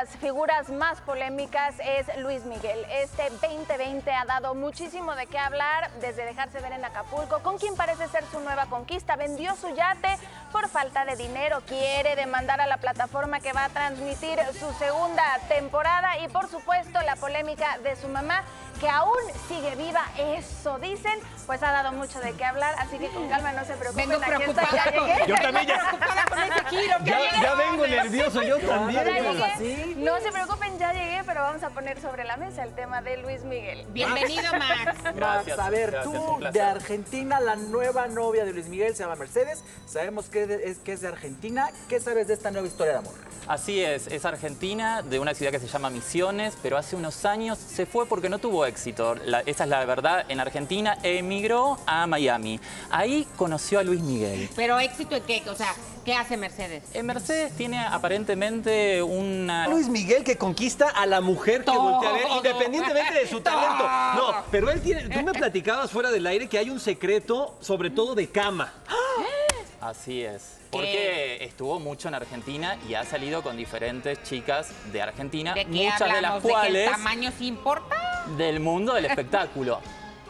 las figuras más polémicas es Luis Miguel. Este 2020 ha dado muchísimo de qué hablar desde dejarse ver en Acapulco, con quien parece ser su nueva conquista. Vendió su yate por falta de dinero, quiere demandar a la plataforma que va a transmitir su segunda temporada y por supuesto la polémica de su mamá que aún sigue viva, eso dicen, pues ha dado mucho de qué hablar, así que con calma no se preocupen. Vengo aquí preocupada. estoy, ya llegué. Yo también ya- preocupada con ese giro Ya, ya vengo nervioso, yo también. No se preocupen, ya llegué, pero vamos a poner sobre la mesa el tema de Luis Miguel. Bienvenido, Max. Max, a ver, gracias, tú de Argentina, la nueva novia de Luis Miguel se llama Mercedes. Sabemos que es, que es de Argentina. ¿Qué sabes de esta nueva historia de amor? Así es, es argentina, de una ciudad que se llama Misiones, pero hace unos años se fue porque no tuvo éxito. La- esa es la verdad, en Argentina emigró a Miami. Ahí conoció a Luis Miguel. Pero éxito en qué, o sea, ¿qué hace Mercedes? Eh, Mercedes tiene aparentemente una... Luis Miguel que conquista a la mujer que voltea a ver, independientemente de su talento. No, pero él tiene. Tú me platicabas fuera del aire que hay un secreto, sobre todo de cama. Así es. Porque estuvo mucho en Argentina y ha salido con diferentes chicas de Argentina, ¿De qué muchas de las hablamos? ¿De que cuales el tamaño sí importa? del mundo del espectáculo.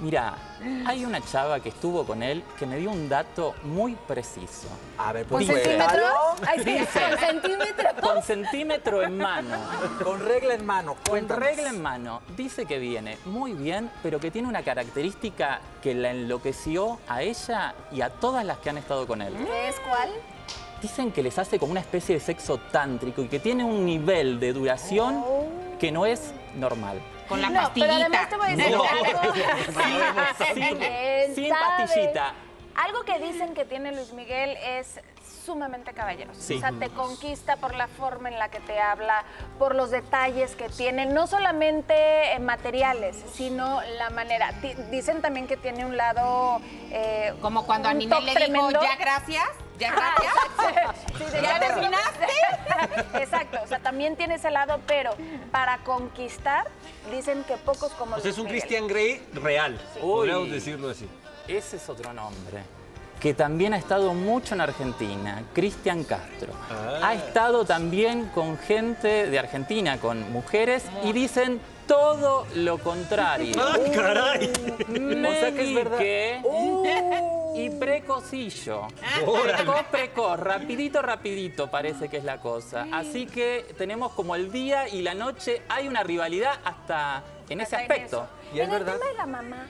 Mira, hay una chava que estuvo con él que me dio un dato muy preciso. A ver, ¿Con pues Dice- centímetro? cuéntalo. Ay, sí, con centímetro. Con centímetro en mano. Con regla en mano. Con regla en mano, dice que viene muy bien, pero que tiene una característica que la enloqueció a ella y a todas las que han estado con él. ¿Qué es cuál? Dicen que les hace como una especie de sexo tántrico y que tiene un nivel de duración que no es normal. Con la no, pero además te voy a decir No. algo. Algo que dicen que tiene Luis Miguel es sumamente caballeroso. Sí. O sea, te conquista por la forma en la que te habla, por los detalles que tiene, no solamente materiales, sino la manera. Di- Dicen también que tiene un lado... eh, Como cuando a Ninel le dijo, ya gracias, ya Ah. Sí, ¿Ya ya terminaste? Exacto, o sea, también tiene ese lado, pero para conquistar, dicen que pocos como O sea, es un Miguel. Christian Grey real. Podríamos decirlo así. Ese es otro nombre. Que también ha estado mucho en Argentina, Cristian Castro. Ah. Ha estado también con gente de Argentina, con mujeres, y dicen todo lo contrario. ¡Ay, caray! O sea que es verdad. Meñique Uh. Y precocillo. Órale. Precoz, precoz, rapidito, rapidito parece que es la cosa. Así que tenemos como el día y la noche, hay una rivalidad hasta en ese Hasta aspecto. Y es en verdad. el tema de la mamá,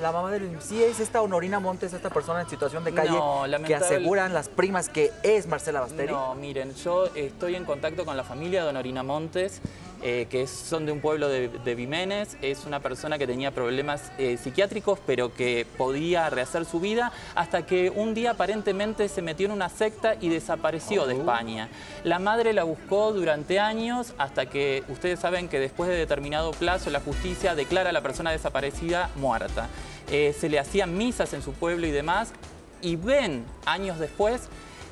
La mamá de Luis sí es esta Honorina Montes, esta persona en situación de calle No, que aseguran las primas que es Marcela Basteri. No, miren, yo estoy en contacto con la familia de Honorina Montes, eh, que son de un pueblo de, de Vimenes. Es una persona que tenía problemas eh, psiquiátricos, pero que podía rehacer su vida, hasta que un día aparentemente se metió en una secta y desapareció de España. La madre la buscó durante años, hasta que ustedes saben que después de determinado plazo la justicia declara a la persona desaparecida muerta. Eh, se le hacían misas en su pueblo y demás, y ven años después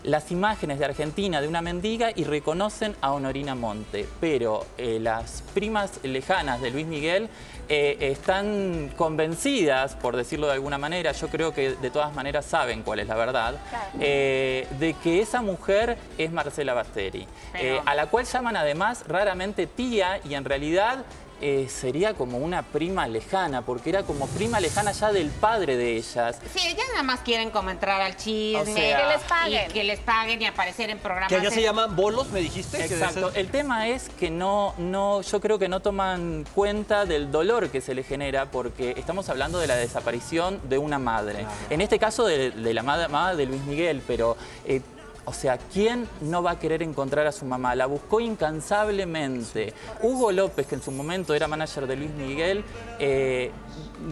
las imágenes de Argentina de una mendiga y reconocen a Honorina Monte. Pero eh, las primas lejanas de Luis Miguel eh, están convencidas, por decirlo de alguna manera, yo creo que de todas maneras saben cuál es la verdad, Claro. eh, de que esa mujer es Marcela Basteri, Pero- a la cual llaman además raramente tía y en realidad eh, sería como una prima lejana, porque era como prima lejana ya del padre de ellas. Sí, ellas nada más quieren como entrar al chisme. O sea, que les paguen. Y que les paguen y aparecer en programas. Que allá se llaman bolos, me dijiste. Exacto. El tema es que no, no, yo creo que no toman cuenta del dolor que se le genera porque estamos hablando de la desaparición de una madre. En este caso de, de la madre, de Luis Miguel, pero eh, o sea, ¿quién no va a querer encontrar a su mamá? La buscó incansablemente. Hugo López, que en su momento era manager de Luis Miguel, eh,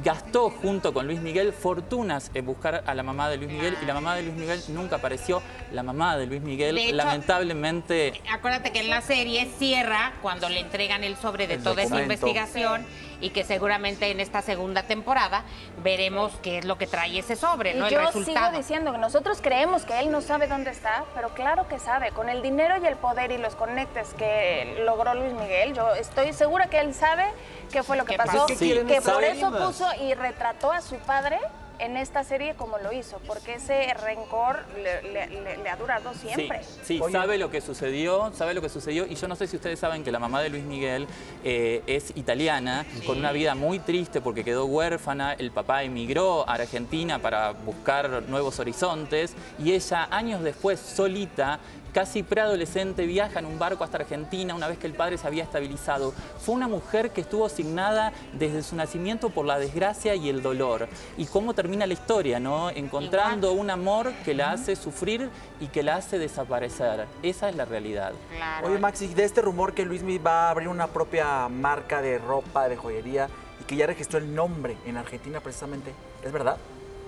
gastó junto con Luis Miguel fortunas en buscar a la mamá de Luis Miguel y la mamá de Luis Miguel nunca apareció. La mamá de Luis Miguel, De hecho- lamentablemente, Acuérdate que en la serie cierra cuando le entregan el sobre de El toda esa investigación y que seguramente en esta segunda temporada veremos qué es lo que trae ese sobre, Y ¿no? El yo resultado. sigo diciendo que nosotros creemos que él no sabe dónde está, pero claro que sabe. Con el dinero y el poder y los conectes que logró Luis Miguel, yo estoy segura que él sabe qué fue lo que ¿Qué pasó. que por eso puso y retrató a su padre en esta serie como lo hizo, porque ese rencor le, le- le- le ha durado siempre. Sí, sabe lo que sucedió, sabe lo que sucedió. Y yo no sé si ustedes saben que la mamá de Luis Miguel eh, es italiana, con una vida muy triste porque quedó huérfana. El papá emigró a Argentina para buscar nuevos horizontes. Y ella, años después, solita, casi preadolescente, viaja en un barco hasta Argentina una vez que el padre se había estabilizado. Fue una mujer que estuvo asignada desde su nacimiento por la desgracia y el dolor. Y cómo termina la historia, ¿no? Encontrando un amor que la hace sufrir y que la hace desaparecer. Esa es la realidad. Claro. Oye, Maxi, de este rumor que Luismi va a abrir una propia marca de ropa, de joyería y que ya registró el nombre en Argentina precisamente, ¿es verdad?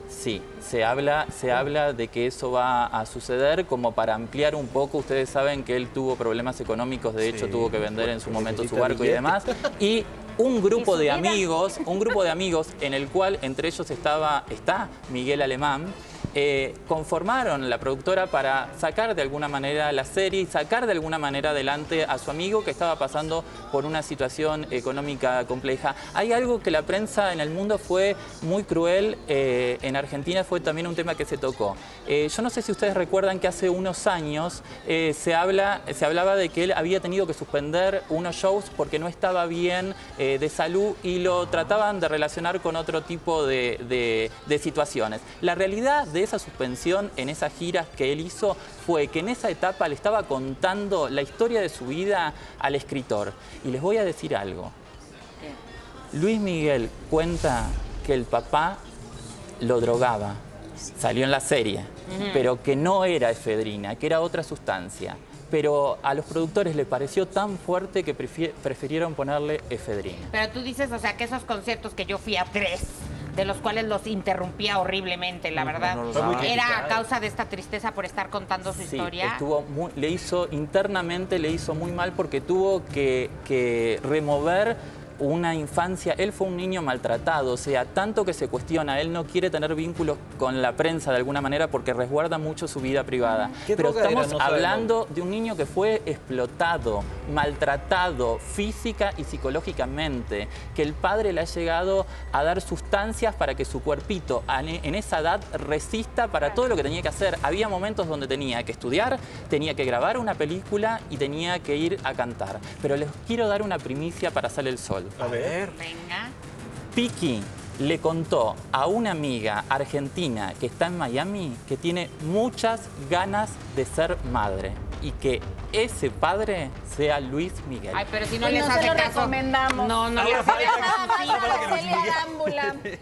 Sí, se habla, se habla de que eso va a suceder como para ampliar un poco. Ustedes saben que él tuvo problemas económicos, de hecho Sí, tuvo que vender en su momento su barco y demás. Y un ¿Y grupo de amigos, un grupo de amigos en el cual entre ellos estaba, está Miguel Alemán, eh, conformaron la productora para sacar de alguna manera la serie y sacar de alguna manera adelante a su amigo que estaba pasando por una situación económica compleja. Hay algo que la prensa en el mundo fue muy cruel, eh, en Argentina fue también un tema que se tocó. Eh, yo no sé si ustedes recuerdan que hace unos años se, habla, se hablaba de que él había tenido que suspender unos shows porque no estaba bien de salud y lo trataban de relacionar con otro tipo de, de- de situaciones. La realidad de esa suspensión en esas giras que él hizo fue que en esa etapa le estaba contando la historia de su vida al escritor. Y les voy a decir algo. Luis Miguel cuenta que el papá lo drogaba, salió en la serie, pero que no era efedrina, que era otra sustancia. Pero a los productores les pareció tan fuerte que prefirieron ponerle efedrina. Pero tú dices, o sea, que esos conciertos que yo fui a tres, de los cuales los interrumpía horriblemente, la verdad, no era a causa de esta tristeza por estar contando su Sí, historia. estuvo muy- le hizo internamente le hizo muy mal porque tuvo que, que remover una infancia, él fue un niño maltratado, o sea, tanto que se cuestiona, él no quiere tener vínculos con la prensa de alguna manera porque resguarda mucho su vida privada. ¿Qué Pero estamos No sabemos. hablando de un niño que fue explotado, maltratado física y psicológicamente, que el padre le ha llegado a dar sustancias para que su cuerpito en esa edad resista para todo lo que tenía que hacer. Había momentos donde tenía que estudiar, tenía que grabar una película y tenía que ir a cantar. Pero les quiero dar una primicia para Sale el Sol. A ver. Venga. Piki le contó a una amiga argentina que está en Miami que tiene muchas ganas de ser madre y que ese padre sea Luis Miguel. Ay, pero si no Pues les no se hace lo caso. recomendamos. No, no les hace.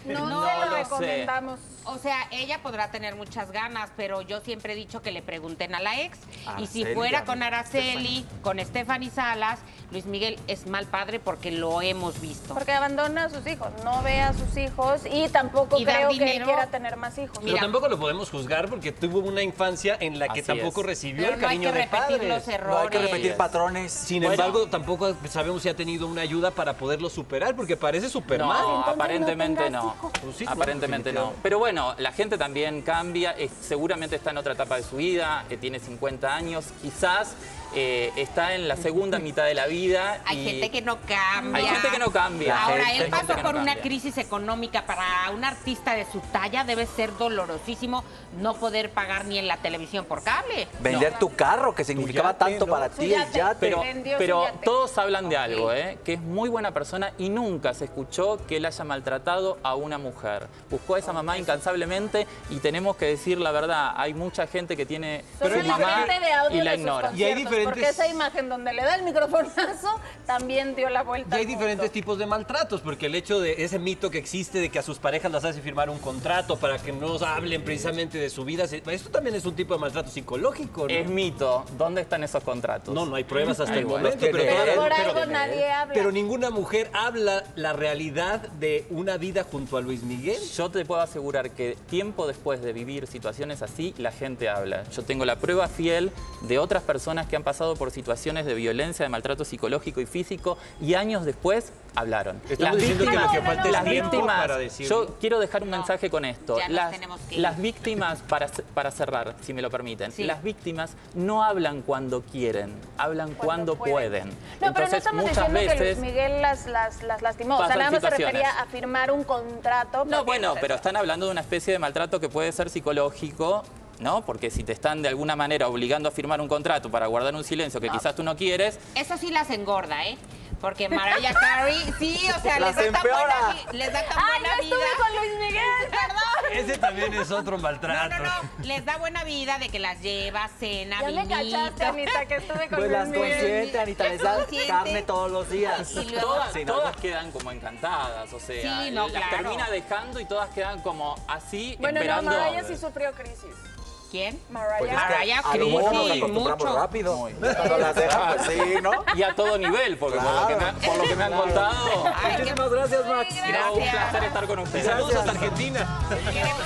No, No lo sé. recomendamos. O sea, ella podrá tener muchas ganas, pero yo siempre he dicho que le pregunten a la ex. y si fuera con Araceli, con Stephanie Salas, Luis Miguel es mal padre porque lo hemos visto. Porque abandona a sus hijos, no ve a sus hijos y tampoco Y creo que él quiera tener más hijos. Pero Mira. tampoco lo podemos juzgar porque tuvo una infancia en la que Así tampoco es. recibió Pero el no hay cariño que de repetir padres. los No hay errores. que repetir es. patrones. Sin Bueno. embargo, tampoco sabemos si ha tenido una ayuda para poderlo superar, porque parece super No, aparentemente no. Pues sí, aparentemente no. Pero bueno, la gente también cambia, eh, seguramente está en otra etapa de su vida, eh, tiene 50 años, quizás eh, está en la segunda mitad de la vida. Hay y- gente que no cambia. Hay gente que no cambia. Ahora, él pasó no por una crisis económica para un artista de su talla. Debe ser dolorosísimo no poder pagar ni en la televisión por cable. Vender tu carro, que significaba yate, tanto ¿no? para ti, el yate. Pero, pero todos hablan de algo, ¿eh? que es muy buena persona y nunca se escuchó que él haya maltratado a una mujer. Buscó a esa mamá incansablemente y tenemos que decir la verdad, hay mucha gente que tiene su mamá frente de audio y la ignora. Y hay diferentes- Porque esa imagen donde le da el microfonazo también dio la vuelta. Y hay diferentes mundo. tipos de maltratos, porque el hecho de ese mito que existe de que a sus parejas las hace firmar un contrato para que no hablen precisamente de su vida, esto también es un tipo de maltrato psicológico, ¿no? Es mito, ¿dónde están esos contratos? No, no hay pruebas hasta Ay, el momento, pero, Pero nadie habla. pero ninguna mujer habla la realidad de una vida junto a Luis Miguel. Yo te puedo asegurar que tiempo después de vivir situaciones así, la gente habla. Yo tengo la prueba fiel de otras personas que han pasado por situaciones de violencia, de maltrato psicológico y físico y años después hablaron. Estamos diciendo que lo que falta es las víctimas, para yo quiero dejar un mensaje con esto. Las, tenemos que ir. las víctimas, para, para cerrar, si me lo permiten, Sí. las víctimas no hablan cuando quieren, hablan cuando, pueden. No, pero no estamos muchas diciendo que Luis veces... Miguel las, las, las lastimó. O sea, nada más se refería a firmar un contrato. No, bueno, pero están hablando de una especie de maltrato que puede ser psicológico, ¿no? Porque si te están de alguna manera obligando a firmar un contrato para guardar un silencio que quizás tú no quieres, Eso sí las engorda, ¿eh? Porque Mariah Carey, sí, o sea, Las les da, tan buena, les da tan ¡Ay, buena yo estuve vida. con Luis Miguel! ¡Perdón! Ese también es otro No, maltrato. no, no, les da buena vida de que las lleva, cena, Ya me cachaste, Anita, que estuve con Pues Luis las Miguel. consiente, Anita, les da Consciente. carne todos los días. Y luego- todas, Sí, ¿no? todas quedan como encantadas, o sea, Sí, no, las claro. termina dejando y todas quedan como así, Bueno, no, esperando. Mariah sí sufrió crisis. ¿Quién? Mariah. Pues Mariah Carey, mucho. rápido. Muy. Cuando las dejan, pues sí, ¿no? Y a todo nivel, porque por, lo que me, por lo que me han contado, Muchísimas gracias, Max. no, un placer estar con ustedes. Saludos hasta Argentina. Queremos-